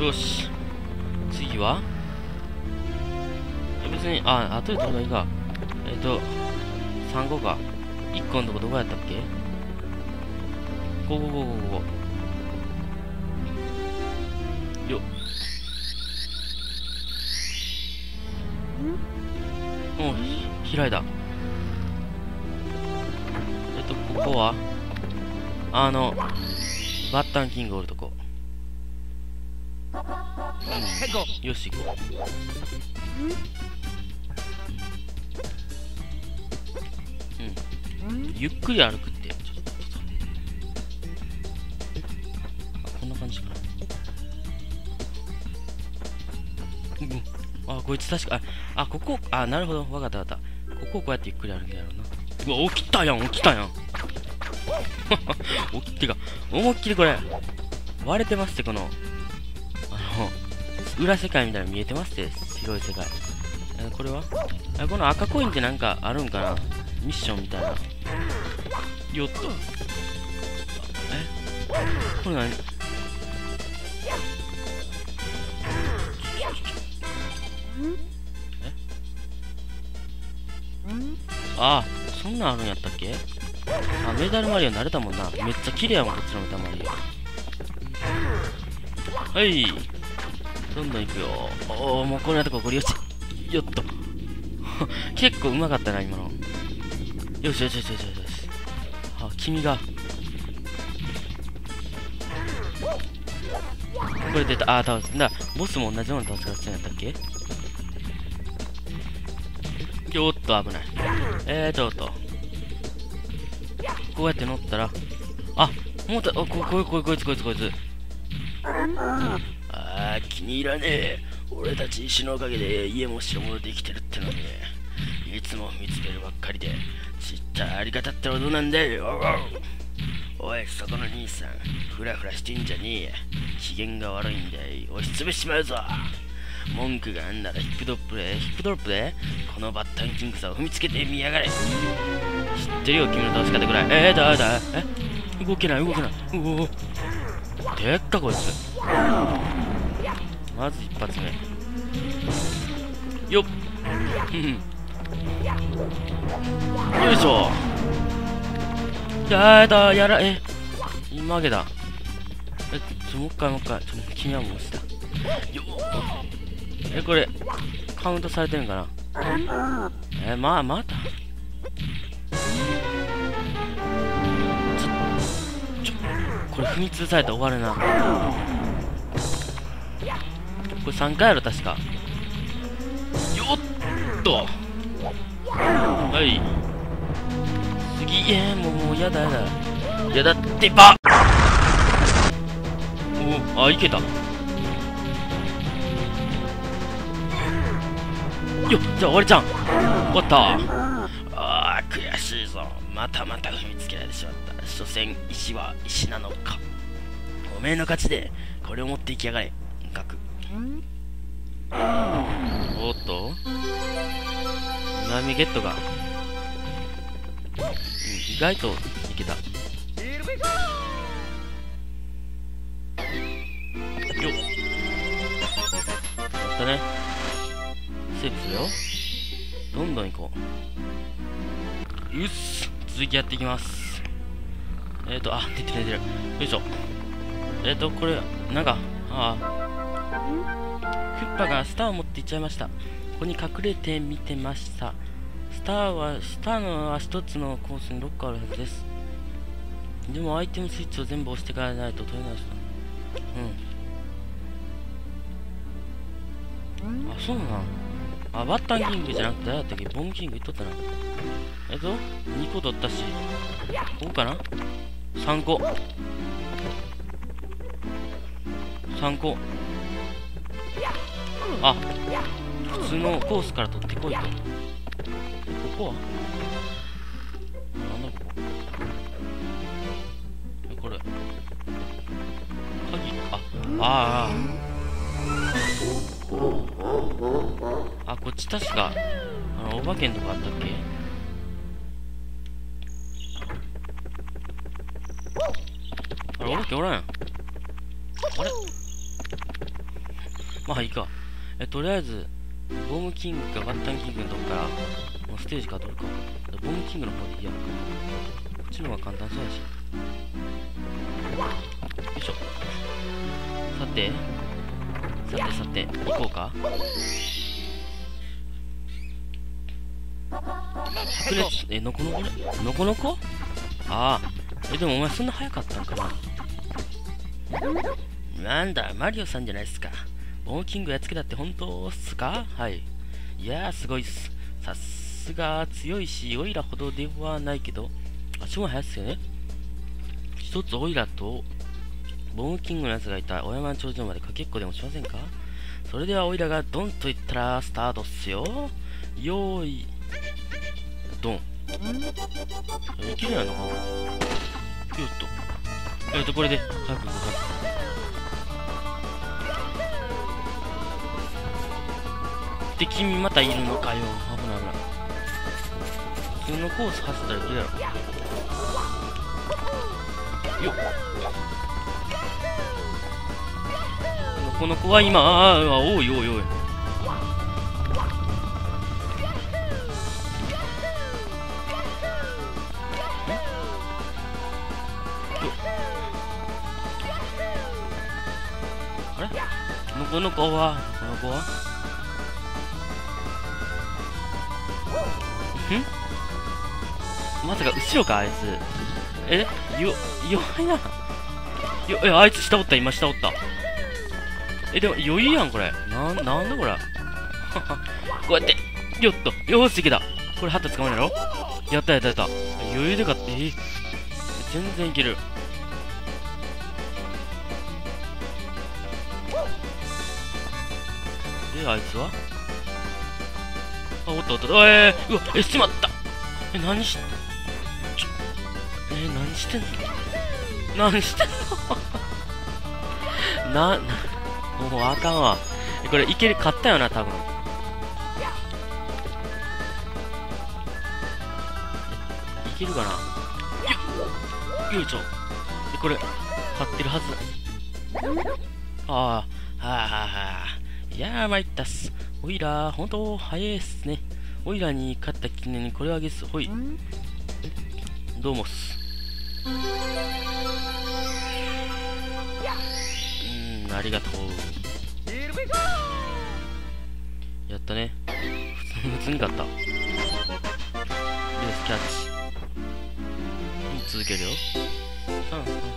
よし。次は？別にあ後でどうがいいか。えっ、ー、と3個か。1個のとこどこやったっけ？ここここここ。よっ。もう開いた。えっとここは？あのバッタンキングおるとこ。うん。よし行こう。うん。ゆっくり歩くって。ちょっとあこんな感じかな。あこいつ確かああここあなるほど。わかったわかった。ここをこうやってゆっくり歩くやろうな。うわ起きたやん起きたやん。起き てか思いっきりこれ割れてますってこの。裏世界みたいなの見えてますって広い世界。えこれは？えこの赤コインってなんかあるんかな？ミッションみたいな。よっとえ？これ何？ああそんなんあるんやったっけ？あメダルマリオ慣れたもんな。めっちゃ綺麗やもんこっちのメダルマリオはい。どんどんいくよ。おおもうこんなとこゴリ押しよっと。結構うまかったな今の。よしよしよしよしよしあ君が。これ出た。あ倒す。んだボスも同じような倒し方してんやったっけ？おっと危ない。えーちょっと。こうやって乗ったら。あもうたこここここいつこいつこいつ。ああ気に入らねえ。俺たち石のおかげで家も城もできてるってのに。いつも見つけるばっかりでちっちゃいあり方ってどうなんだよ。おいそこの兄さん。フラフラしてんじゃねえ。機嫌が悪いんだよ。押しつぶしちまうぞ。文句があんならヒップドップでヒップドロップでこのバッタンキングさを踏みつけてみやがれ。知ってるよ君の倒し方ぐらい。えー、だだえ？動けない動けない。うおでっかこいつ。まず一発目。よっ。よいしょ。やだやらえ今負けだえちょもう一回もう一回。ちょ君はもうした。よえこれカウントされてるんかな。えまあまた。ちょちょこれ踏み潰された終わるな。これ3回やろ確か。よっと。はい。次えー、もうもうやだやだ。やだってば。おあいけた。よっじゃあ終わりちゃん。終わった。ああ悔しいぞ。またまた踏みつけられてしまった。所詮石は石なのか。おめえの勝ちでこれを持っていきやがれ。ガクおっと？波ゲットが、うん、意外といけた。よっ。やったね。セーブするよ。どんどん行こう。うっす。続きやっていきます。えっ、ー、とあ出てる出てる。よいしょ。えっ、ー、とこれなんかああクッパがスターを持っていっちゃいましたここに隠れて見てましたスターはスターのは一つのコースに6個あるはずですでもアイテムスイッチを全部押してからないと取れない人うんあそうなの？あ、バッタンキングじゃなくて誰だったっけ？ボンキング言っとったな。えっと、2個取ったし、ここかな ?3 個。3個。あ、普通のコースから取ってこいと。ここは？なんだここ？え、これ。鍵あ、ああ。あ、こっち確か、あの、お化けんとこあったっけ？あれ、お化けおらん。あれ？まあいいか。え、とりあえず、ボムキングかガッタンキングのとこから、もうステージか取るか。ボムキングの方でいいや。こっちの方が簡単そうやし。よいしょ。さて、さてさて、行こうか。白熱、え、のこのこ？のこのこ？ああ。え、でもお前そんな早かったんかななんだ、マリオさんじゃないっすか。ボムキングやっつけたって本当っすか？はい。いやー、すごいっす。さすが強いし、オイラほどではないけど、足も速いっすよね。一つオイラと、ボムキングのやつがいた小山頂上までかけっこでもしませんか？それではオイラがドンと言ったらスタートっすよ。よーい、ドン。いけるやのかよっと。えっ、と、これで、早く行こう、早く。で、君またいるのかよ。危ない危ない。普通のコース走ったらいけやろ。よっ。この子は今、ああ、おいおいおい。この子は？この子は？ん？まさか後ろかあいつ。え？よ弱いな。よえあいつ下おった今下おった。えでも余裕やんこれ。なんなんだこれ。こうやってよっと。よしいけた。これ旗捕まえるやろ？やったやったやった。余裕でかってえ？全然いける。で、あいつは？あ、おったおった。えー、うわ、え、しまったえ、何し、ちょ、えー、何してんの？何してんの？な、な、もうあかんわ。え、これいける、勝ったよな、多分。いけるかな？よよいしょ。で、これ、勝ってるはず。ああ、はあはあはあ。いやー、参ったっす。おいら、ほんと、早いっすね。おいらに勝った記念にこれをあげす。ほい。どうもっす。うん、ありがとう。やったね。普通に勝った。レースキャッチ。続けるよ。うん、うん。